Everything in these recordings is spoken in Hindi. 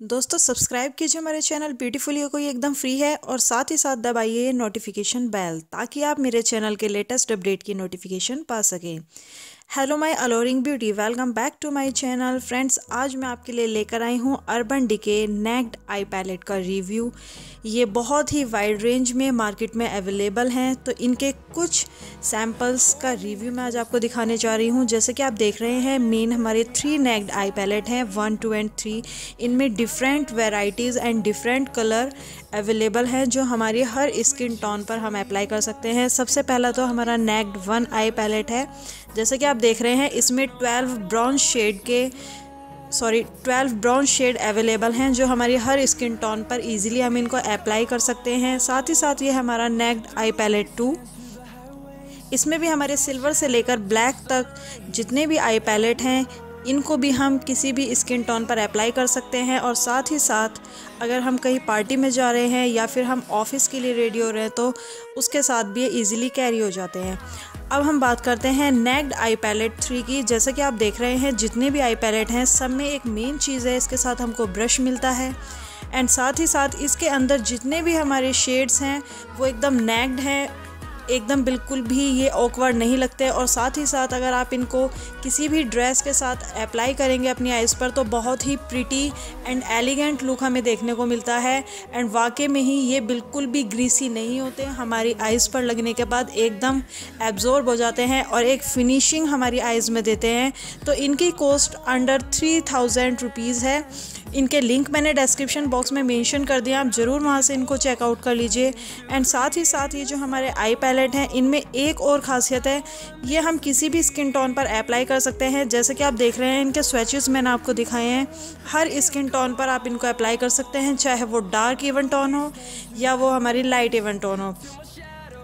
दोस्तों सब्सक्राइब कीजिए हमारे चैनल ब्यूटीफुली को ये एकदम फ्री है और साथ ही साथ दबाइए नोटिफिकेशन बेल ताकि आप मेरे चैनल के लेटेस्ट अपडेट की नोटिफिकेशन पा सकें। Hello my alluring beauty welcome back to my channel friends आज मैं आपके लिए लेकर आई हूँ Urban Decay Naked eye palette का रिव्यू ये बहुत ही वाइड रेंज में मार्केट में अवेलेबल हैं तो इनके कुछ सैम्पल्स का रिव्यू मैं आज आपको दिखाने जा रही हूँ। जैसे कि आप देख रहे हैं मेन हमारे थ्री नेक्ड आई पैलेट हैं वन टू एंड थ्री इनमें different varieties and different colour available हैं, जो हमारी हर स्किन टोन पर हम अप्लाई कर सकते हैं। सबसे पहला तो हमारा नेक्ड वन आई पैलेट है। जैसे कि आप देख रहे हैं, इसमें ट्वेल्व ब्राउन शेड के sorry twelve brown shade available हैं, जो हमारी हर स्किन टोन पर इजीली हम इनको अप्लाई कर सकते हैं। साथ ही साथ ये हमारा नेक्ड आई पैलेट टू इसमें भी हमारे सिल्वर से लेकर ब्लैक तक जितने भी आई पैलेट हैं इनको भी हम किसी भी स्किन टोन पर अप्लाई कर सकते हैं और साथ ही साथ अगर हम कहीं पार्टी में जा रहे हैं या फिर हम ऑफ़िस के लिए रेडी हो रहे हैं तो उसके साथ भी ये ईज़िली कैरी हो जाते हैं। अब हम बात करते हैं नेक्ड आई पैलेट थ्री की। जैसे कि आप देख रहे हैं, जितने भी आई पैलेट हैं, सब में एक मेन चीज़ है, इसके साथ हमको ब्रश मिलता है। एंड साथ ही साथ इसके अंदर जितने भी हमारे शेड्स हैं, वो एकदम नेक्ड हैं एकदम बिल्कुल भी ये ऑकवर्ड नहीं लगते और साथ ही साथ अगर आप इनको किसी भी ड्रेस के साथ अप्लाई करेंगे अपनी आइज़ पर तो बहुत ही प्रिटी एंड एलिगेंट लुक हमें देखने को मिलता है। एंड वाकई में ही ये बिल्कुल भी ग्रीसी नहीं होते। हमारी आइज़ पर लगने के बाद एकदम एब्जॉर्ब हो जाते हैं और एक फिनिशिंग हमारी आइज़ में देते हैं। तो इनकी cost under three thousand rupees है। इनके लिंक मैंने डिस्क्रिप्शन बॉक्स में मेंशन कर दिया। आप ज़रूर वहाँ से इनको चेकआउट कर लीजिए। एंड साथ ही साथ ये जो हमारे आई पैलेट हैं। इनमें एक और ख़ासियत है, ये हम किसी भी स्किन टोन पर अप्लाई कर सकते हैं। जैसे कि आप देख रहे हैं, इनके स्वेचेस मैंने आपको दिखाए हैं। हर स्किन टोन पर आप इनको अप्लाई कर सकते हैं, चाहे वो डार्क इवन टोन हो या वो हमारी लाइट इवन टोन हो।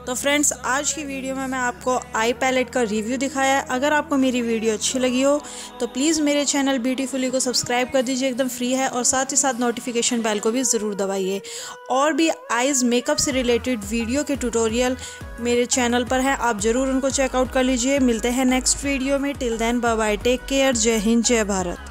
तो फ्रेंड्स, आज की वीडियो में मैं आपको आई पैलेट का रिव्यू दिखाया है। अगर आपको मेरी वीडियो अच्छी लगी हो तो प्लीज़ मेरे चैनल ब्यूटीफुली को सब्सक्राइब कर दीजिए, एकदम फ्री है, और साथ ही साथ नोटिफिकेशन बेल को भी ज़रूर दबाइए। और भी आइज़ मेकअप से रिलेटेड वीडियो के ट्यूटोरियल मेरे चैनल पर है, आप ज़रूर उनको चेकआउट कर लीजिए। मिलते हैं नेक्स्ट वीडियो में। Till then bye take care, जय हिंद, जय भारत।